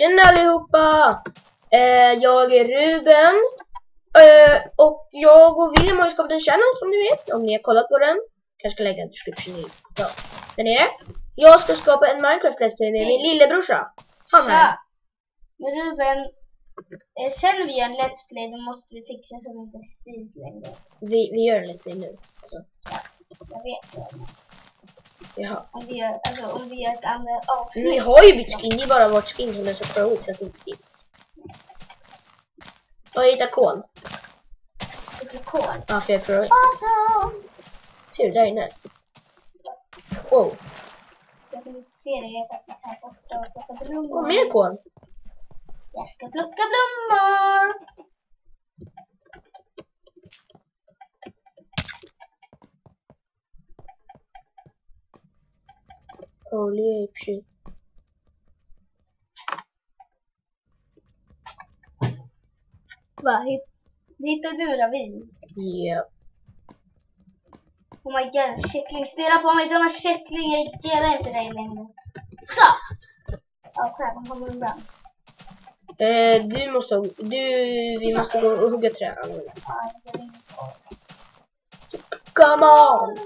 Tjena allihopa! Eh, jag är Ruben. Eh, och jag och William har ju skapat en channel som ni vet. Om ni har kollat på den. Kanske ska lägga en description i. Ja, där nere. Jag ska skapa en Minecraft Let's Play med min lillebrorsa. Han här. Men Ruben, eh, sen vi gör en Let's Play då måste vi fixa så vi inte styrs längre. Vi, vi gör en Let's Play nu. Alltså, Jag vet det. Jaha. Om vi gör, alltså, om vi gör ett andra avsnitt. Ni har ju bytt skin. Det är bara vårt skin som är så pro så att det inte syns. Jag hittar kol. Kol. Ja, för jag är pro. Awesome! Tur, där inne. Wow. Jag kan inte se det, jag är faktiskt här borta och plockar blommor. Och mer kol. Jag ska plocka blommor! Holy shit. Va? Hitt, hittar du ravin? Yeah. Oh my god, kyckling. Stirra på mig, dumma kyckling. Jag gillar inte dig längre. Så! Ja, crap, han kommer undan. Eh, du måste, du, vi måste gå och hugga träd. Ja. Come on!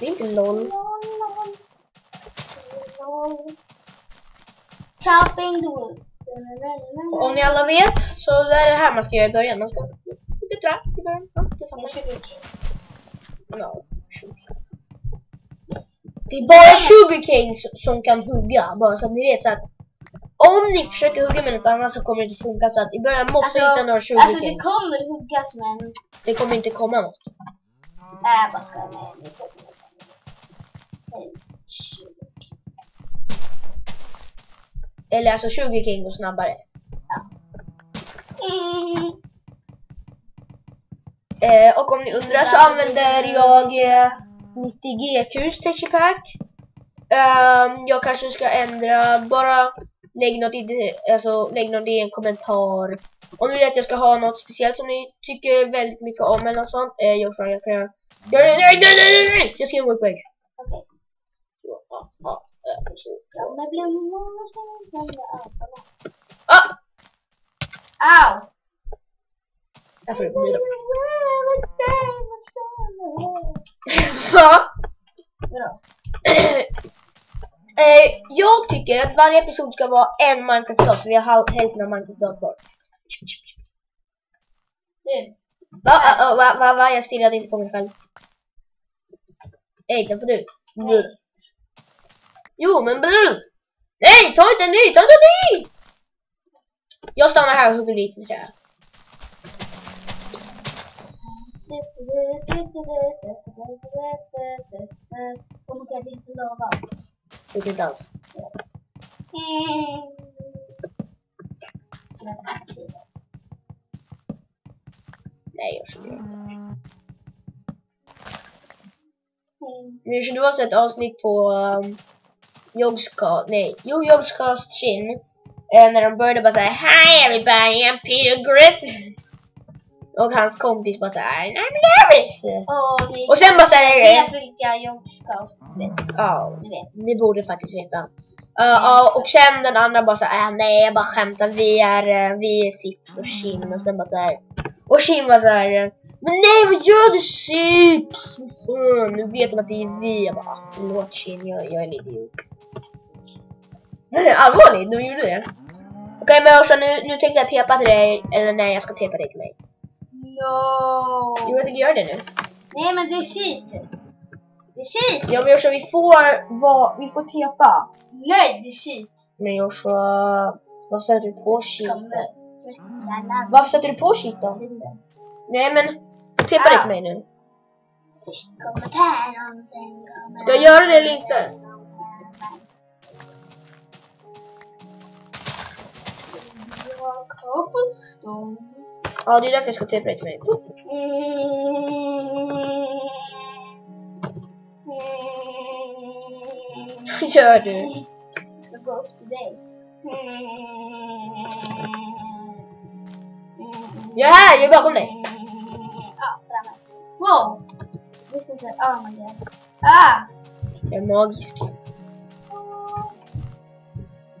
Det är inte LOL. Chopping the wood. Om ni alla vet så det är det här man ska göra i början. Man ska hugga träd i början. Ja, det Jag fattar kör ut. Ja, sugarcane. Det är bara sugarcanes som kan hugga. Bara så att ni vet så att om ni försöker hugga med något annat så kommer det inte funka. Så att i början måste ni hitta några alltså det sugarcanes. kommer huggas men... Det kommer inte komma något. Nej, jag bara skojar med Eller alltså sugarcane går snabbare. Mm. Eh, och om ni undrar så använder jag eh, 90GQs texture pack. Ehm, jag kanske ska ändra, bara lägg något, i det, alltså, lägg något i en kommentar. Om ni vill att jag ska ha något speciellt som ni tycker väldigt mycket om eller något sånt. Eh, jag, tror jag kan. Jag, nej, nej, nej, nej, nej! Jag skriver webpage. Okej. Ja, ja, ja, blommor. Ah! Au! Får. Eh, jag tycker att varje episod ska vara en Minecraft-dag så vi har hälften av Minecraft-dag kvar. Du, Va, va, va, va, va, jag stirrade inte på mig själv. Nej, den får du. Nej. Jo, men brr. Nej, ta inte en ny, ta inte en ny! Jag stannar här och hugger lite trä. God, det är inte lava. Inte alls. Nej, jag kör Men du har sett avsnitt på um, Yogscast, nej, jo Yogscast Chin. Eh, när de började bara säga Hi everybody, I'm Peter Griffin. Och hans kompis bara såhär I'm. Åh, ni Och sen bara såhär, vet vilka jag ska vet. ja, Ni vet. ni borde faktiskt veta. Uh, ja, och sen den andra bara såhär, äh, nej jag bara skämtar, vi är, uh, vi är Sips och Shin och sen bara såhär. Och Shin var såhär, uh, nej vad gör du? Vad fan, nu vet de att det är vi. Jag bara, ah, förlåt Shin, jag, jag är en idiot. Allvarligt, de gjorde det. Okej men Orsa, nu, nu tänkte jag tepa till dig, eller nej jag ska tepa dig till mig. No! Jo jag tänker göra det nu. Nej men det är shit. Det är shit. Ja men Joshua vi får, vad, vi får tepa. Nej, det är shit. Men Joshua, varför sätter du på shit? Varför sätter du på shit då? Nej men, dig till mig nu. Ska jag göra det eller inte? Ja det är därför jag ska dig till mig. Gör du? Jag går upp till dig. Jag är här, jag är bakom dig. Ja, framme. Wow! Visste inte. Oh my god. Ah! Jag är magisk.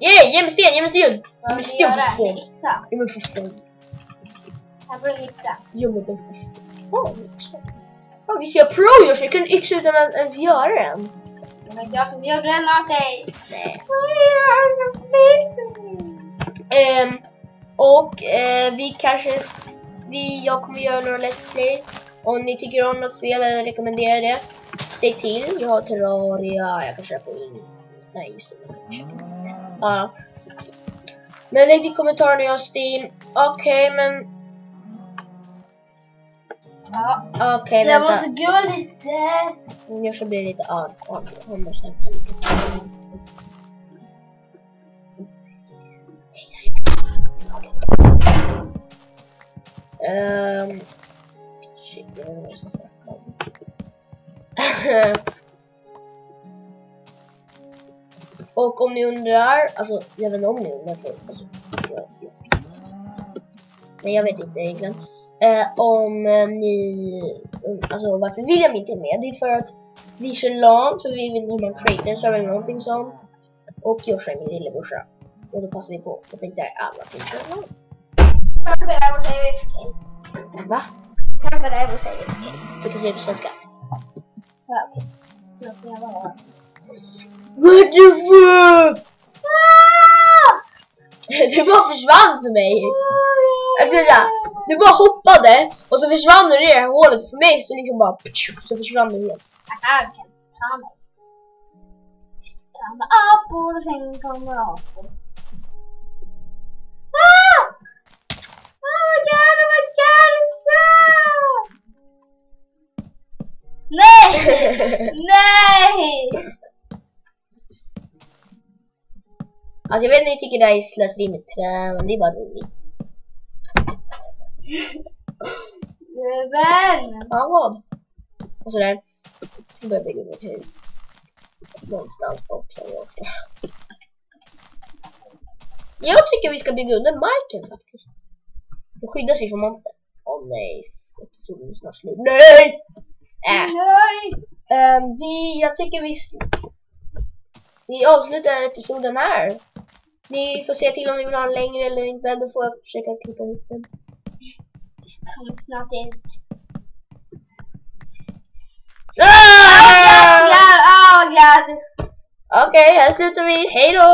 Yay, ge mig sten, ge mig sten! Vad vill du göra? En yxa. Ja men för fan. Här får du en yxa. Ja men för fan. Ja, vi ska göra pro jag kan yxa utan att ens göra den. Det var jag som gjorde den åt dig. Nej. Jag är så fint. Ehm, och eh, vi kanske, vi, jag kommer göra några Let's Plays. Om ni tycker om något spel eller rekommenderar det, säg till. Jag har Terraria, jag kan köra på in. Nej just det, jag kan köpa inte. Ja. Men lägg i kommentarerna jag har Steam. Okej men, Ja. okej Jag vänta. måste gå lite. Jag ska bli lite av. av- Hon måste. Um, shit, jag vet inte vad jag ska snacka om. Och om ni undrar, alltså jag vet inte om ni undrar för, alltså, jag, jag vet inte. Nej jag vet inte egentligen. Eh, om ni, alltså varför William inte är med, det är för att vi kör LAN, för vi vill ha creators eller någonting sånt. Och Joshua är min lillebrorsa. Och då passar vi på tänkte jag alla köra LAN. Va? Turn but I will. Ja, okej. Så får jag vara. What the fuck? Ah! Du bara försvann för mig. Alltså såhär, du bara hoppade och så försvann du i det här hålet för mig så liksom bara så försvann du helt. Aha, du kan inte ta mig. Ta mig apor och sen kommer apor. Nej! Alltså jag vet inte, jag tycker det här är slöseri med trä men det är bara roligt. Ruben! Ja vad? Och sådär. Jag ska börja bygga ett hus. Någonstans bort från Joshua. Jag tycker vi ska bygga under marken faktiskt. Då skyddas vi från monster. Åh nej, episoden är snart slut. Nej! Äh. Nej! Ehm, vi, jag tycker vi, vi avslutar episoden här. Ni får se till om ni vill ha den längre eller inte. Då får jag försöka klippa ut den. Kommer snart ut. Ah! Oh god, oh god! Okej, här slutar vi. Hej då!